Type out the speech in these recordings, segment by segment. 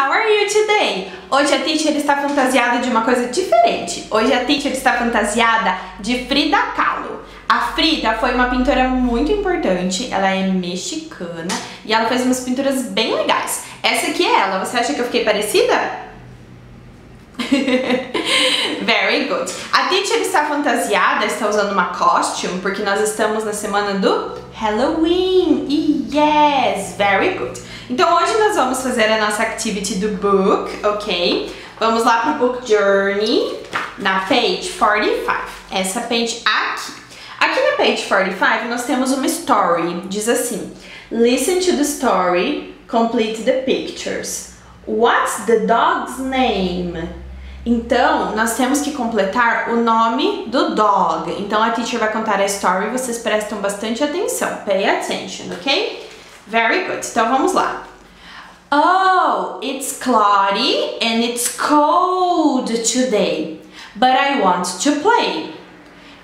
how are you today? Hoje a teacher está fantasiada de uma coisa diferente. Hoje a teacher está fantasiada de Frida Kahlo. A Frida foi uma pintora muito importante, ela é mexicana e ela fez umas pinturas bem legais. Essa aqui é ela, você acha que eu fiquei parecida? Very good. A teacher está fantasiada, está usando uma costume, porque nós estamos na semana do Halloween. Yes, very good. Então hoje nós vamos fazer a nossa activity do book, ok? Vamos lá pro Book Journey, na page 45. Essa page aqui. Aqui na page 45 nós temos uma story, diz assim: Listen to the story, complete the pictures. What's the dog's name? Então, nós temos que completar o nome do dog. Então, a teacher vai contar a story vocês prestam bastante atenção. Pay attention, ok? Very good. Então, vamos lá. Oh, it's cloudy and it's cold today, but I want to play.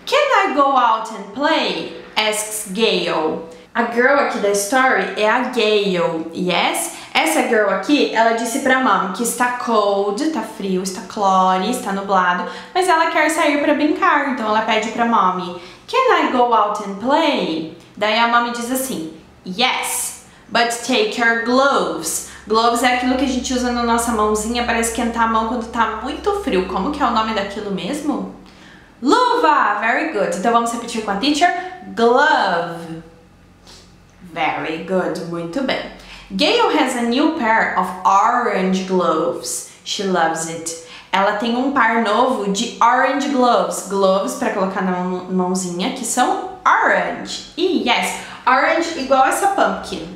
Can I go out and play? asks Gail. A girl aqui da story é a Gail, yes? Essa girl aqui, ela disse pra mom que está cold, tá frio, está cloudy, está nublado, mas ela quer sair para brincar, então ela pede pra mommy, Can I go out and play? Daí a mommy diz assim, Yes, but take your gloves. Gloves é aquilo que a gente usa na nossa mãozinha para esquentar a mão quando tá muito frio. Como que é o nome daquilo mesmo? Luva! Very good. Então vamos repetir com a teacher. Glove. Very good. Muito bem. Gail has a new pair of orange gloves. She loves it. Ela tem um par novo de orange gloves. Gloves para colocar na mãozinha que são orange. E yes, orange igual essa pumpkin.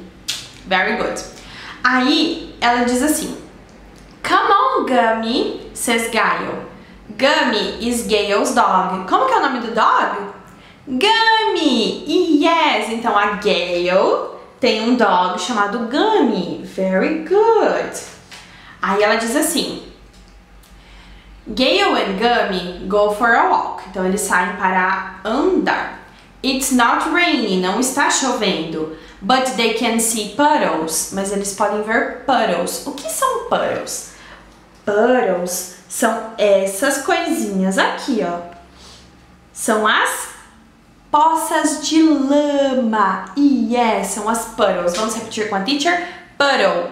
Very good. Aí ela diz assim: Come on, Gummy, says Gail. Gummy is Gail's dog. Como que é o nome do dog? Gummy! Yes! Então a Gail tem um dog chamado Gummy. Very good. Aí ela diz assim: Gail and Gummy go for a walk. Então eles saem para andar. It's not raining, não está chovendo. But they can see puddles. Mas eles podem ver puddles. O que são puddles? Puddles são essas coisinhas aqui, ó. São as poças de lama. E yes, são as puddles. Vamos repetir com a teacher? Puddle.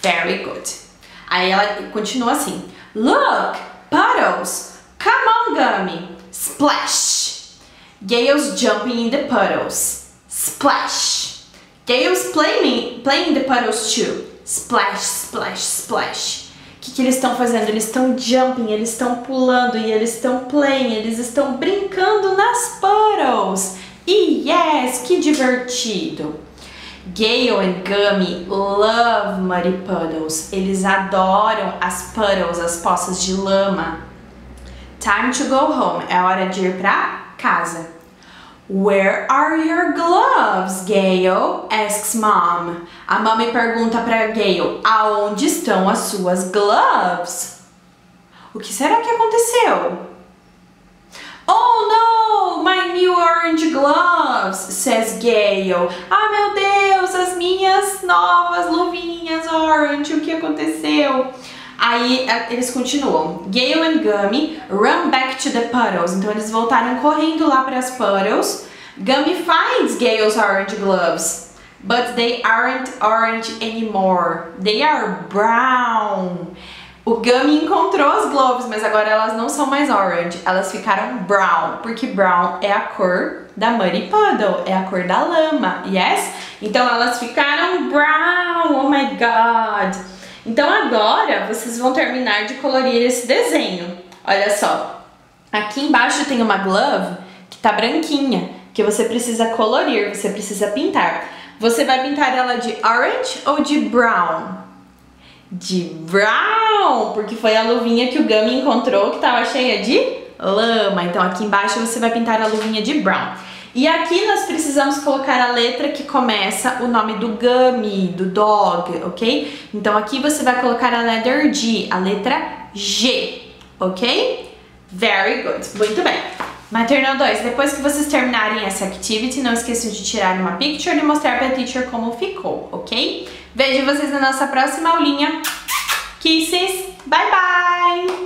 Very good. Aí ela continua assim. Look, puddles. Come on, Gummy. Splash. Gale's jumping in the puddles. Splash. Gale's playing, playing the puddles too. Splash, splash, splash. O que, que eles estão fazendo? Eles estão jumping, eles estão pulando e eles estão playing, eles estão brincando nas puddles. E yes, que divertido! Gale and Gummy love muddy puddles. Eles adoram as puddles, as poças de lama. Time to go home. É hora de ir para casa. Where are your gloves, Gale? asks mom. A mãe pergunta para Gale, aonde estão as suas gloves? O que será que aconteceu? Oh no, my new orange gloves, says Gale. Ah, meu Deus, as minhas novas luvinhas orange, o que aconteceu? Aí eles continuam. Gale and Gummy run back to the puddles. Então eles voltaram correndo lá para as puddles. Gummy finds Gale's orange gloves, but they aren't orange anymore. They are brown. O Gummy encontrou as gloves, mas agora elas não são mais orange, elas ficaram brown, porque brown é a cor da muddy puddle, é a cor da lama, yes? Então elas ficaram brown, oh my god! Então agora vocês vão terminar de colorir esse desenho. Olha só, aqui embaixo tem uma glove que tá branquinha, que você precisa colorir, você precisa pintar. Você vai pintar ela de orange ou de brown? De brown, porque foi a luvinha que o Gummy encontrou que estava cheia de lama. Então aqui embaixo você vai pintar a luvinha de brown. E aqui nós precisamos colocar a letra que começa o nome do Gummy, do dog, ok? Então aqui você vai colocar a letter G, a letra G, ok? Very good, muito bem. Maternal 2, depois que vocês terminarem essa activity, não esqueçam de tirar uma picture e mostrar para a teacher como ficou, ok? Vejo vocês na nossa próxima aulinha. Kisses, bye bye!